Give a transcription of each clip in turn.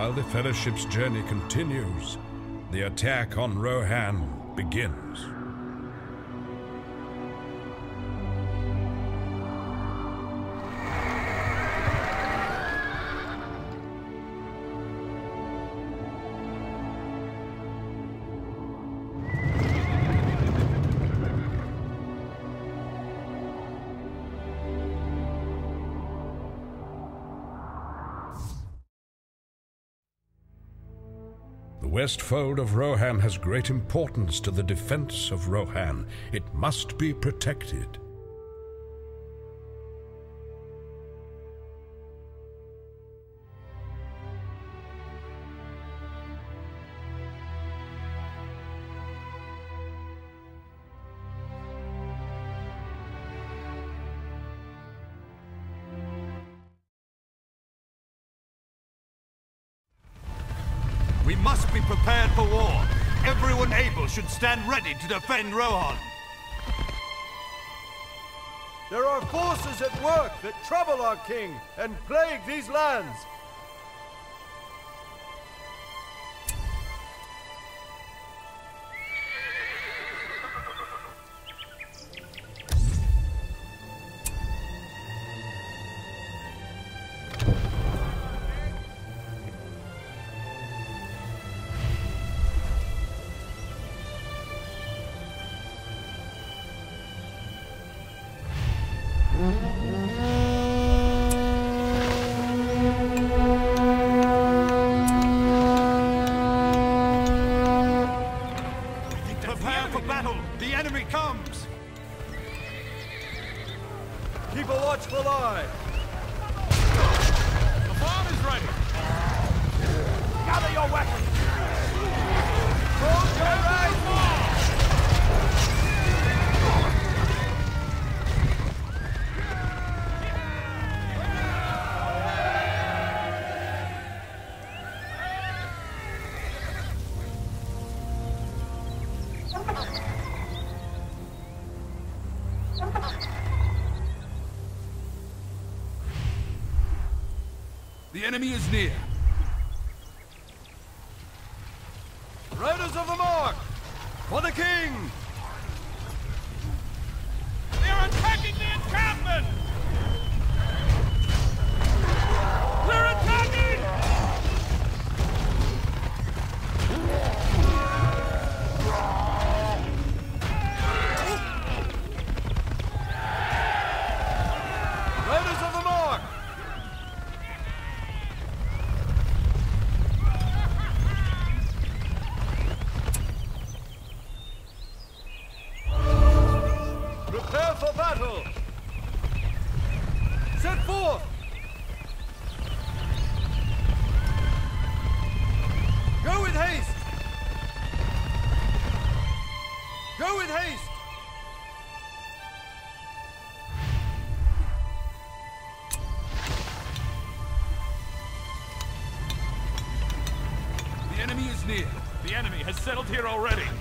While the Fellowship's journey continues, the attack on Rohan begins. West fold of Rohan has great importance to the defense of Rohan. It must be protected. We must be prepared for war. Everyone able should stand ready to defend Rohan. There are forces at work that trouble our king and plague these lands. Enemy is near. Riders of the Mark! For the king! They are attacking the encampment! Here already.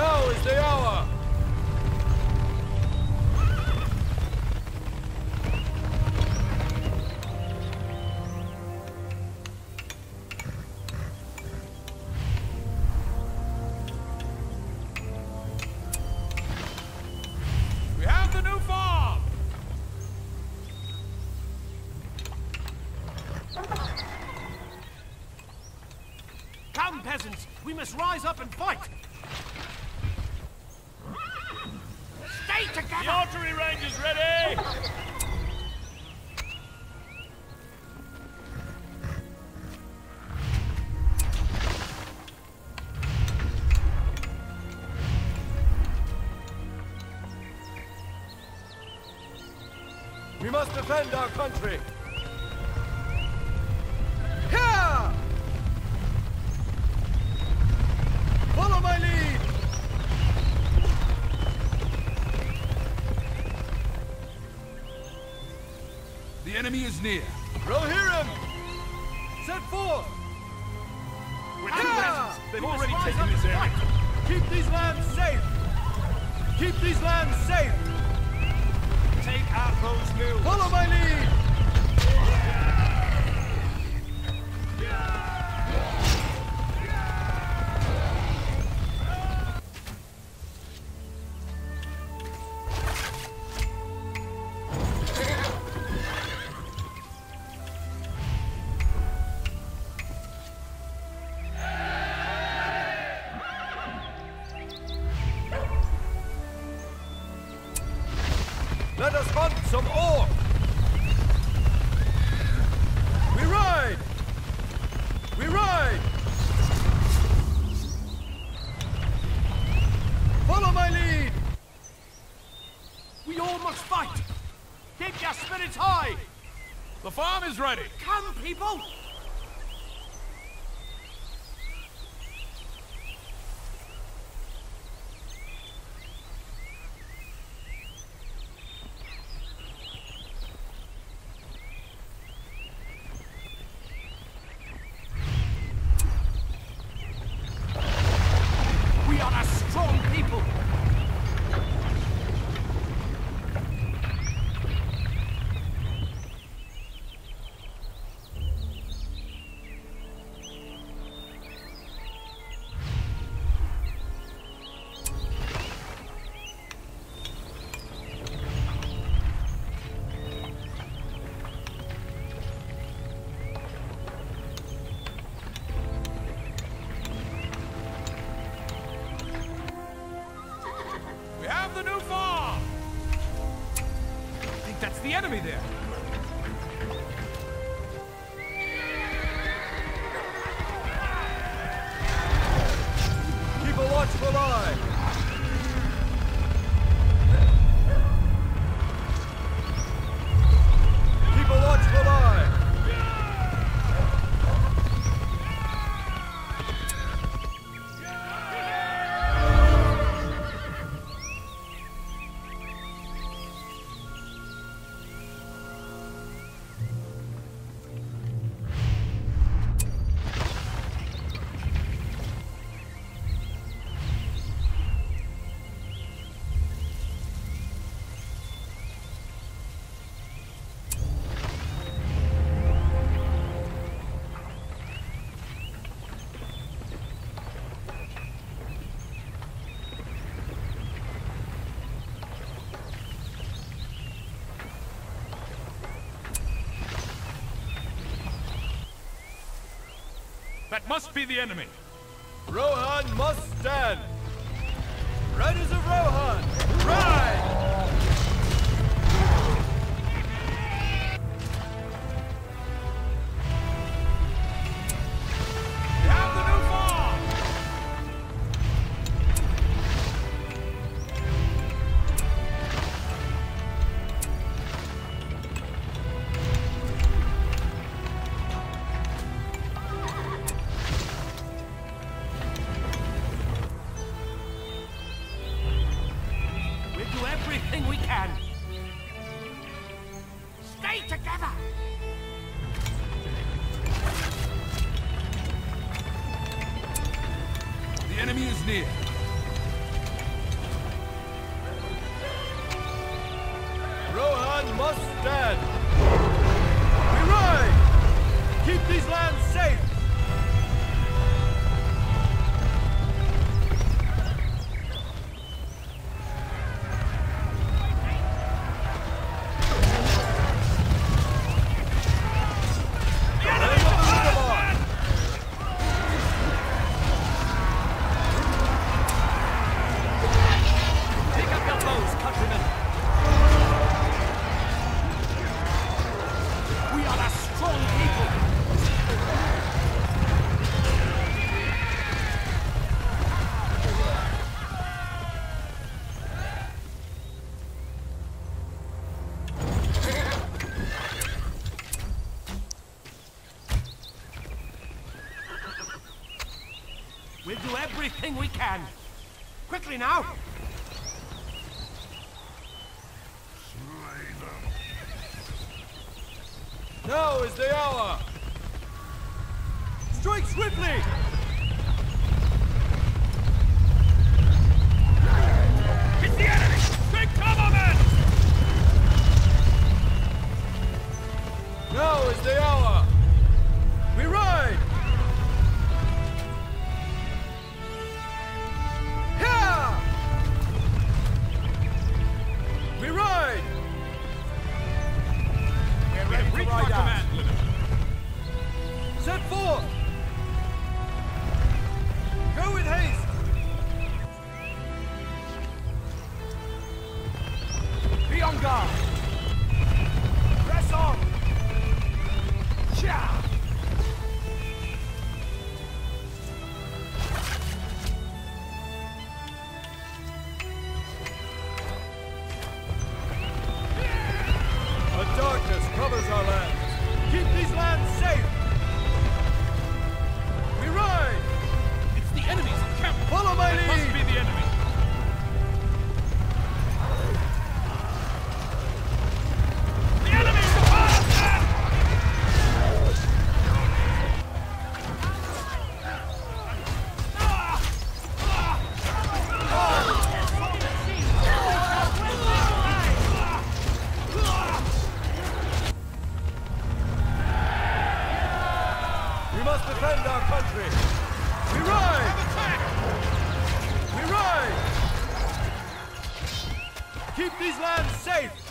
Now is the hour! We have the new farm! Come, peasants! We must rise up and fight! Defend our country. Here! Follow my lead! The enemy is near. Rohirrim! Set forth! We're Ah! They've already taken this area. Keep these lands safe! Keep these lands safe! Take out those mills. Follow my lead! Let us hunt some orc! We ride! We ride! Follow my lead! We all must fight. Keep your spirits high. The farm is ready. Come, people. The enemy there. That must be the enemy. Rohan must stand! Riders of Rohan, ride! Everything we can. Stay together. The enemy is near. We'll do everything we can. Quickly now! Slay them. Now is the hour! Strike swiftly! It's the enemy! Take cover, men! Now is the hour! darkness covers our lands. Keep these lands safe! We ride! It's the enemy's camp! Follow my it lead! must be the enemy! infantry! We ride! We ride! Keep these lands safe!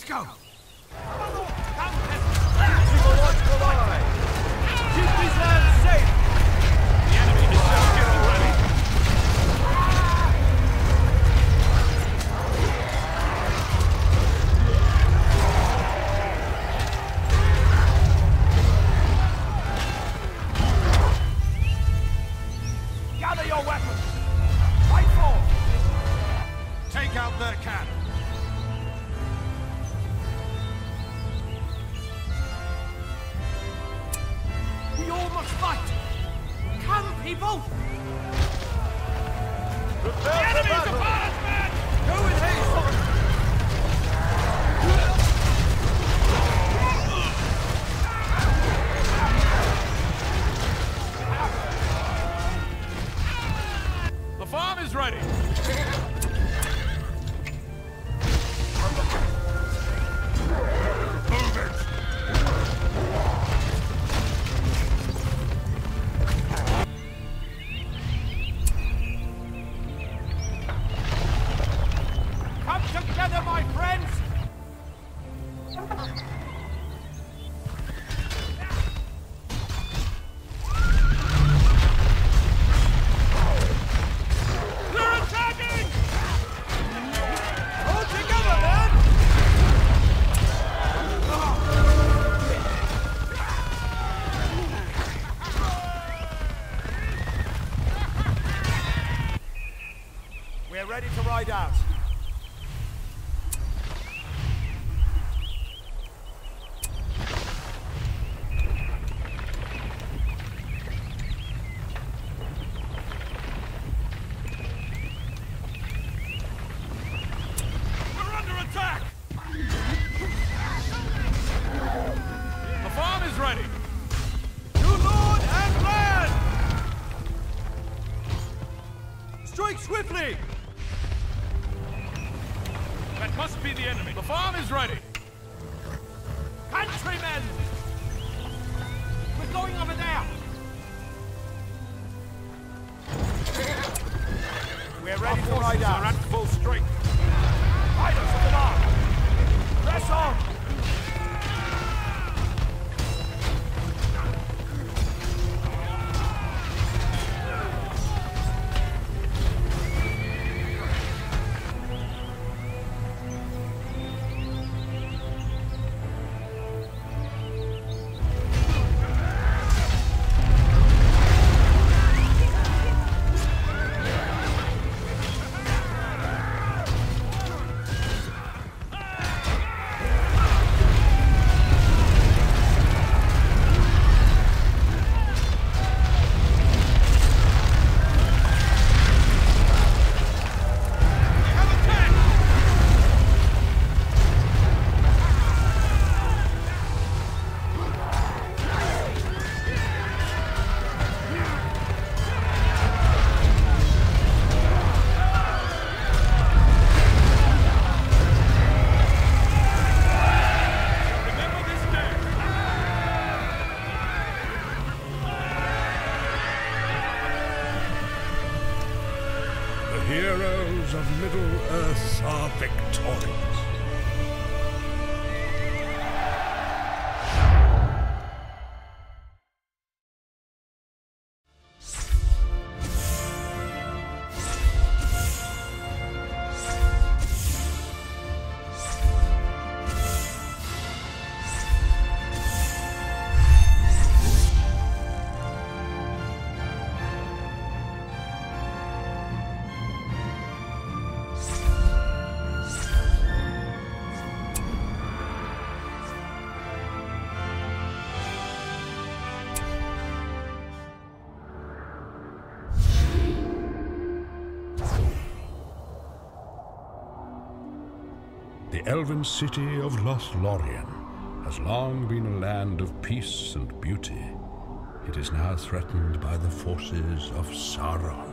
Let's go! Farm is ready! The elven city of Lothlorien has long been a land of peace and beauty. It is now threatened by the forces of Sauron.